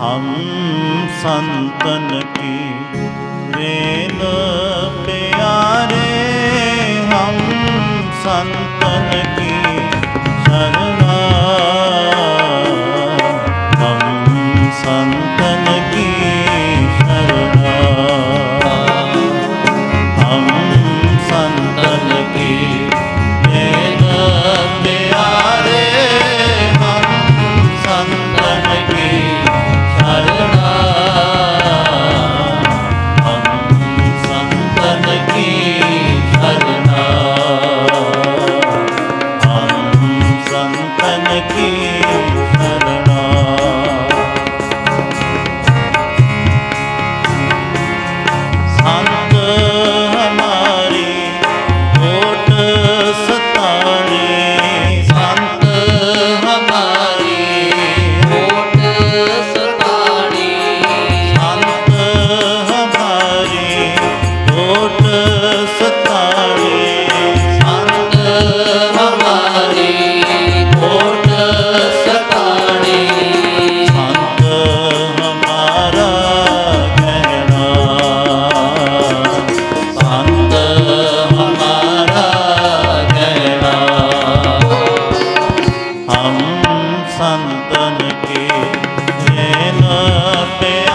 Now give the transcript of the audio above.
हम संतन की ਸੰਤਨ ਕੀ ਜੈ ਤੇ